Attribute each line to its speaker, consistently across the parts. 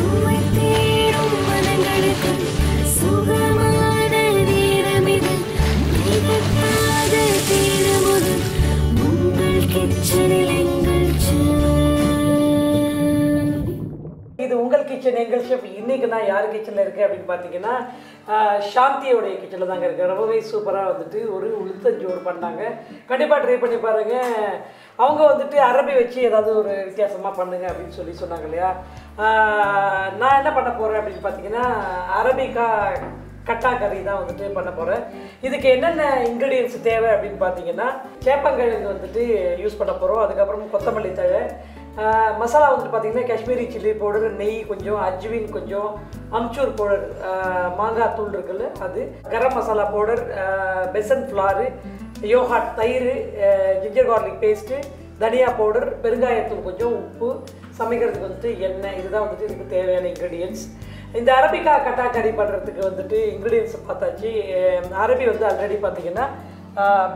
Speaker 1: to kitchen எங்கள் chef இன்னைக்கு நான் யார் கிச்சனில் இருக்கேன் அப்படின்னு பார்த்தீங்கன்னா சாந்தியோடைய கிச்சனில் தாங்க இருக்கேன். ரொம்பவே சூப்பராக வந்துட்டு ஒரு உளுத்தஞ்சோறு பண்ணாங்க. கண்டிப்பாக ட்ரை பண்ணி பாருங்க. அவங்க வந்துட்டு அரபி வச்சு ஏதாவது ஒரு வித்தியாசமாக பண்ணுங்க அப்படின்னு சொல்லி சொன்னாங்க இல்லையா? நான் என்ன பண்ண போகிறேன் அப்படின்னு பார்த்தீங்கன்னா அரபிக்கா கட்டா கறி தான் வந்துட்டு பண்ண போகிறேன் இதுக்கு என்னென்ன இன்க்ரீடியன்ஸ் தேவை அப்படின்னு பார்த்தீங்கன்னா சேப்பங்கிழங்கு வந்துட்டு யூஸ் பண்ண போகிறோம் அதுக்கப்புறம் கொத்தமல்லி தழை மசாலா வந்துட்டு பார்த்தீங்கன்னா காஷ்மீரி சில்லி பவுடர் நெய் கொஞ்சம் அஜ்வின் கொஞ்சம் அம்ச்சூர் பவுடர் மாங்காய் தூள் இருக்குல்ல அது garam masala powder besan flour yogurt தயிர் ஜிஞ்சர் கார்லிக் பேஸ்ட்டு தனியா பவுடர் பெருங்காயத்தூள் கொஞ்சம் உப்பு சமைக்கிறதுக்கு வந்துட்டு எண்ணெய் இதுதான் வந்துட்டு இதுக்கு தேவையான இன்க்ரீடியன்ஸ் இந்த அரபிக்கா கட்டா கறி பண்ணுறதுக்கு வந்துட்டு இன்க்ரீடியன்ஸ் பார்த்தாச்சு. அரபி வந்து ஆல்ரெடி பார்த்திங்கன்னா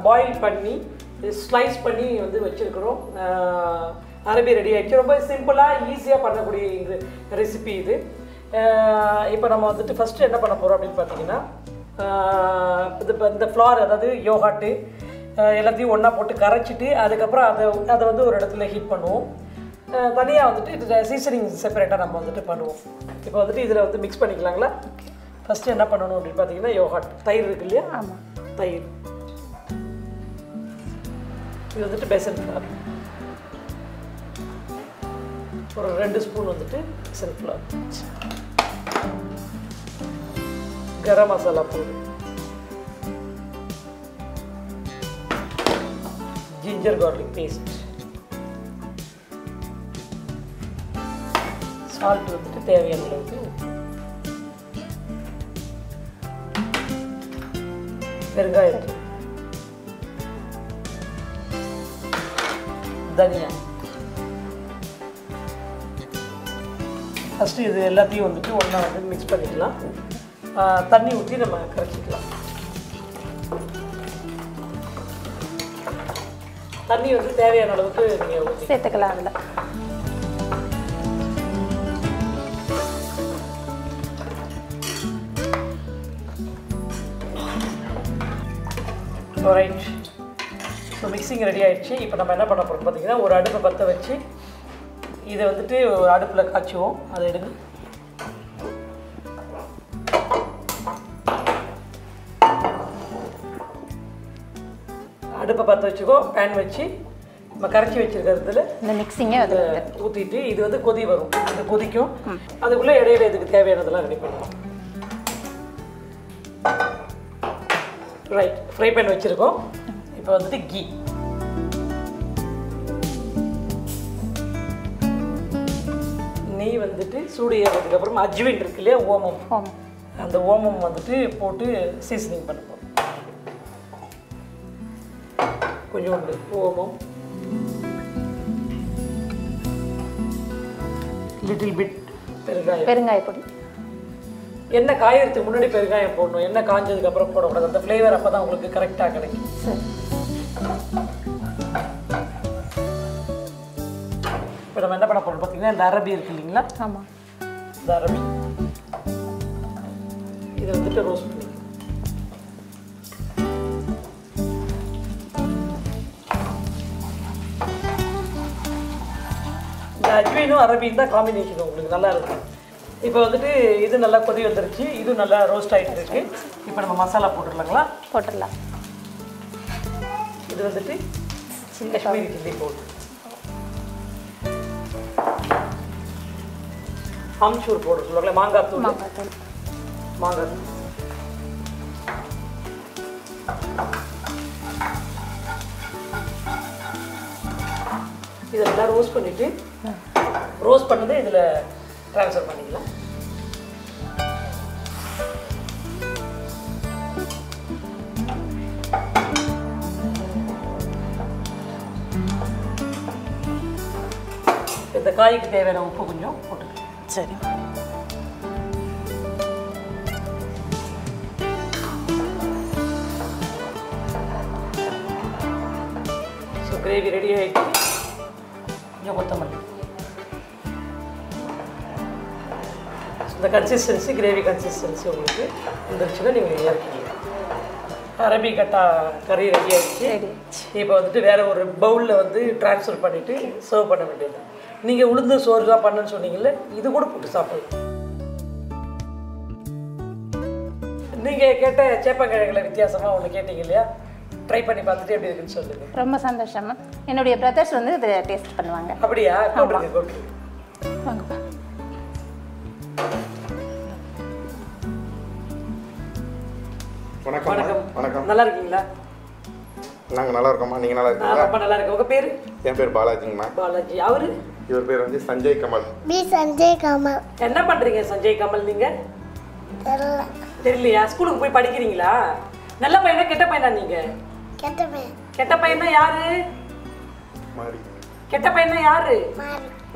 Speaker 1: பாயில் பண்ணி ஸ்லைஸ் பண்ணி வந்து வச்சுருக்குறோம். அரபி ரெடி ஆயிடுச்சு. ரொம்ப சிம்பிளாக ஈஸியாக பண்ணக்கூடிய ரெசிபி இது. இப்போ நம்ம வந்துட்டு ஃபஸ்ட்டு என்ன பண்ண போகிறோம் அப்படின்னு பார்த்தீங்கன்னா இது இப்போ இந்த ஃப்ளார் அதாவது யோகாட்டு எல்லாத்தையும் ஒன்றா போட்டு கரைச்சிட்டு அதுக்கப்புறம் அதை அதை வந்து ஒரு இடத்துல ஹீட் பண்ணுவோம். தனியாக வந்துட்டு இது சீசனிங் செப்பரேட்டாக நம்ம வந்துட்டு பண்ணுவோம். இப்போ வந்துட்டு இதில் வந்து மிக்ஸ் பண்ணிக்கலாங்களா? ஃபஸ்ட்டு என்ன பண்ணணும் அப்படின்னு பார்த்தீங்கன்னா யோகாட் தயிர் இருக்கு இல்லையா?
Speaker 2: ஆமாம்
Speaker 1: தயிர். இது வந்துட்டு பெசன் ஃப்ளார் ஒரு ரெண்டு ஸ்பூன் வந்துட்டு besan garam masala powder ginger garlic paste salt வந்துட்டு தேவையான அளவுக்கு உப்பு. பெருங்காயத்தூள் தனியா. ஃபஸ்ட்டு இது எல்லாத்தையும் வந்துட்டு ஒன்றா வந்து மிக்ஸ் பண்ணிக்கலாம். தண்ணி ஊற்றி நம்ம கரைச்சிக்கலாம். தண்ணி வந்து தேவையான அளவுக்கு நீங்கள்
Speaker 2: சேர்த்துக்கலாம் அதில்.
Speaker 1: ரைட் ஸோ மிக்சிங் ரெடி ஆயிடுச்சு. இப்போ நம்ம என்ன பண்ண போகிறோம் பார்த்தீங்கன்னா ஒரு அடுப்பை பற்ற வச்சு இதை வந்துட்டு ஒரு அடுப்பில் காய்ச்சுவோம். அதை எடுங்க. அடுப்பை பற்ற வச்சுக்கோ பேன் வச்சு நம்ம கரைச்சி வச்சிருக்கிறதுல
Speaker 2: இந்த மிக்சிங்கே அது
Speaker 1: ஊற்றிட்டு இது வந்து கொதி வரும். இது கொதிக்கும். அதுக்குள்ளே இடையில இதுக்கு தேவையானதெல்லாம் ரெடி பண்ணுவோம் ரைட் ஃப்ரை பேன் வச்சுருக்கோம். இப்போ வந்துட்டு கீ. வந்துட்டு சூடு ஏறதுக்கப்புறம் அஜ்வின் இருக்கு இல்லையா ஓமம். அந்த ஓமம் வந்துட்டு போட்டு சீசனிங் பண்ண போகிறோம் கொஞ்சோண்டு ஓமம். லிட்டில் பிட் பெருங்காயம்.
Speaker 2: பெருங்காய பொடி.
Speaker 1: எண்ணெய் காயறதுக்கு முன்னாடி பெருங்காயம் போடணும். எண்ணெய் காஞ்சதுக்கு அப்புறம் போடக்கூடாது. அந்த ஃப்ளேவர் அப்போ தான் உங்களுக்கு கரெக்டாக கிடைக்கும்.
Speaker 2: சரி.
Speaker 1: இப்போ நம்ம என்ன பண்ண போகிறோம் பார்த்தீங்கன்னா இந்த அரபி இருக்கு இல்லைங்களா?
Speaker 2: ஆமாம்
Speaker 1: இந்த அரபி. இதை வந்துட்டு ரோஸ்ட் பண்ணி இந்த அஜ்வீனும் அரபியும் தான் காம்பினேஷன் உங்களுக்கு நல்லா இருக்கும். இப்போ வந்துட்டு இது நல்லா கொதி வந்துருச்சு. இது நல்லா ரோஸ்ட் ஆகிட்டு இருக்கு. இப்போ நம்ம மசாலா போட்டுடலாங்களா?
Speaker 2: போட்டுடலாம்.
Speaker 1: இது வந்துட்டு Kashmiri chilli powder amchur powder சொல்லுவாங்களே மாங்காய் தூள்.
Speaker 2: மாங்காய் தூள்.
Speaker 1: மாங்காய் தூள். இதெல்லாம் ரோஸ்ட் பண்ணிட்டு ரோஸ்ட் பண்ணதை இதில் ட்ரான்ஸ்ஃபர் பண்ணிக்கலாம். காய்க்கு தேவையான உப்பு கொஞ்சம் போட்டுக்கலாம்
Speaker 2: சரி.
Speaker 1: ஸோ கிரேவி ரெடி ஆகிடுச்சு கொஞ்சம் கொத்தமல்லி. இந்த கன்சிஸ்டன்சி கிரேவி கன்சிஸ்டன்சி உங்களுக்கு வந்துருச்சுன்னா நீங்கள் இறக்கிக்கலாம் அரபி கட்டா கறி ரெடி ஆயிடுச்சு. இப்போ வந்துட்டு வேற ஒரு பவுலில் வந்து ட்ரான்ஸ்ஃபர் பண்ணிவிட்டு சர்வ் பண்ண வேண்டியது நீங்கள் உளுந்து சோறு தான் பண்ணுன்னு சொன்னீங்கல்ல இது கூட போட்டு சாப்பிடலாம். நீங்கள் கேட்ட சேப்பங்கிழங்குல வித்தியாசமாக ஒன்று கேட்டீங்க இல்லையா? ட்ரை பண்ணி பார்த்துட்டு எப்படி இருக்குன்னு சொல்லுங்கள்
Speaker 2: ரொம்ப சந்தோஷம் என்னுடைய பிரதர்ஸ் வந்து இதை டேஸ்ட் பண்ணுவாங்க.
Speaker 1: அப்படியா? போட்டுருங்க
Speaker 2: வாங்கப்பா
Speaker 3: வணக்கம்
Speaker 1: வணக்கம்.
Speaker 3: வணக்கம்.
Speaker 1: நல்லா இருக்கீங்களா?
Speaker 3: நாங்கள் நல்லா இருக்கோம்மா நீங்கள் நல்லா இருக்கீங்களா?
Speaker 1: ரொம்ப நல்லா இருக்கேன் உங்கள் பேர்?
Speaker 3: என் பேர் பாலாஜிங்கம்மா
Speaker 1: பாலாஜி. அவரு?
Speaker 3: இவர் பேர் வந்து சஞ்சய் கமல்.
Speaker 4: பி சஞ்சய் கமல்.
Speaker 1: என்ன பண்றீங்க சஞ்சய் கமல் நீங்க?
Speaker 4: தெரியல.
Speaker 1: தெரியலையா? ஸ்கூலுக்கு போய் படிக்கிறீங்களா? நல்ல பையனா கெட்ட பையனா நீங்க?
Speaker 4: கெட்டவன்
Speaker 1: கெட்ட பையனா யாரு?
Speaker 3: மாதிரி
Speaker 1: கெட்ட பையனா யாரு?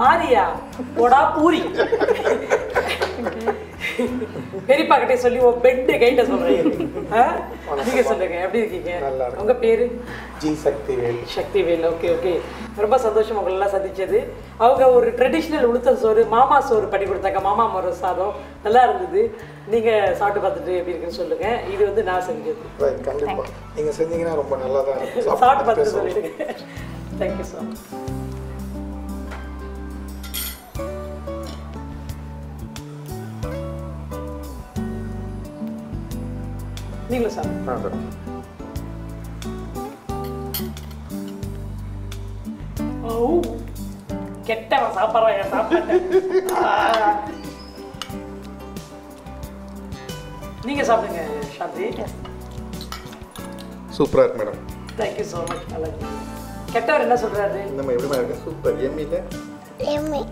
Speaker 1: மாரியா? போடா பூரி. பெரியப்பா கிட்டே சொல்லி உன் பெட்டு கைட்ட சொல்றேன்? நீங்க சொல்லுங்க எப்படி இருக்கீங்க?
Speaker 3: நல்லா.
Speaker 1: உங்க பேரு?
Speaker 3: G Sakthi Vel
Speaker 1: Sakthi Vel okay okay ரொம்ப சந்தோஷம் உங்களெல்லாம் சந்திச்சது. அவங்க ஒரு ட்ரெடிஷ்னல் உளுத்தல் சோறு மாமா சோறு பண்ணி கொடுத்தாங்க. மாமா மர சாதம். நல்லா இருந்தது. நீங்க சாப்பிட்டு பார்த்துட்டு எப்படி இருக்குன்னு சொல்லுங்க. இது வந்து நான் செஞ்சது.
Speaker 3: ரைட் கண்டிப்பாக நீங்கள் செஞ்சீங்கன்னா ரொம்ப நல்லா தான் இருக்கும்.
Speaker 1: சாப்பிட்டு பார்த்துட்டு. சொல்லிடுங்க தேங்க்யூ ஸோ மச் நீங்களும் சாப்பிடுங்க
Speaker 3: ஆ சார்.
Speaker 1: ஓ கெட்டவன். நீங்க சாப்பிடுங்க சாந்தி
Speaker 3: சூப்பராக இருக்கு மேடம்.
Speaker 1: தேங்க்யூ ஸோ மச் நல்லா. கெட்டவர் என்ன சொல்றாரு?
Speaker 3: நம்ம இருக்கு? சூப்பர். எம்மியில்
Speaker 4: எம்மி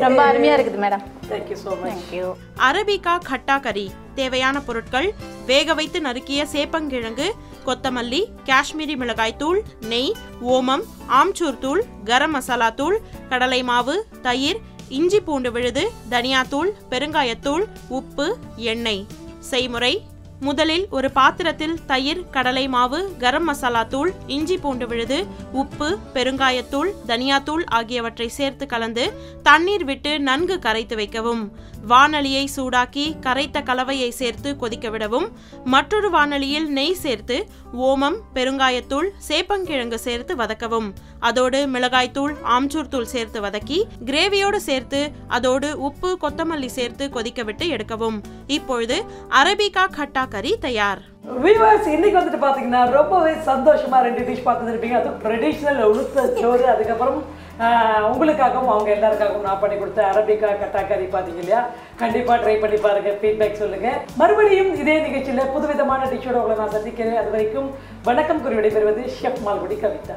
Speaker 2: ரொம்ப அருமையாக இருக்குது madam
Speaker 1: thank you so much
Speaker 2: thank you
Speaker 5: arabica கட்டா கறி தேவையான பொருட்கள் வேக வைத்து நறுக்கிய சேப்பங்கிழங்கு கொத்தமல்லி காஷ்மீரி மிளகாய் தூள் நெய் ஓமம் ஆம்ச்சூர் தூள் கரம் மசாலா தூள் கடலை மாவு தயிர் இஞ்சி பூண்டு விழுது தனியாத்தூள் பெருங்காயத்தூள் உப்பு எண்ணெய். செய்முறை முதலில் ஒரு பாத்திரத்தில் தயிர் கடலை மாவு கரம் மசாலா தூள் இஞ்சி பூண்டு விழுது உப்பு பெருங்காயத்தூள் தனியாத்தூள் ஆகியவற்றை சேர்த்து கலந்து தண்ணீர் விட்டு நன்கு கரைத்து வைக்கவும். வானலியை சூடாக்கி கரைத்த கலவையை சேர்த்து கொதிக்க விடவும். மற்றொரு வானலியில் நெய் சேர்த்து ஓமம் பெருங்காயத்தூள் சேப்பங்கிழங்கு சேர்த்து வதக்கவும். அதோடு மிளகாய்த்தூள் ஆம்ச்சூர் தூள் சேர்த்து வதக்கி கிரேவியோடு சேர்த்து அதோடு உப்பு கொத்தமல்லி சேர்த்து கொதிக்க விட்டு எடுக்கவும். இப்பொழுது அரபிகா கட்டா கறி தயார்.
Speaker 1: வியூவர்ஸ் இன்னைக்கு வந்துட்டு பார்த்தீங்கன்னா ரொம்பவே சந்தோஷமா ரெண்டு டிஷ் பார்த்துருப்பீங்க அதுவும் ட்ரெடிஷ்னல் உளுத்த சோறு அதுக்கப்புறம் ஆஹ், உங்களுக்காகவும் அவங்க எல்லாருக்காகவும் நான் பண்ணி கொடுத்த அரபிக்கா கட்டா கறி பார்த்தீங்க இல்லையா? கண்டிப்பாக ட்ரை பண்ணி பாருங்க ஃபீட்பேக் சொல்லுங்க. மறுபடியும் இதே நிகழ்ச்சியில் புதுவிதமான டிஷ்ஷோட உங்களை நான் சந்திக்கிறேன். அது வரைக்கும் வணக்கம் குறி விடைபெறுவது ஷெஃப் மால்குடி கவிதா.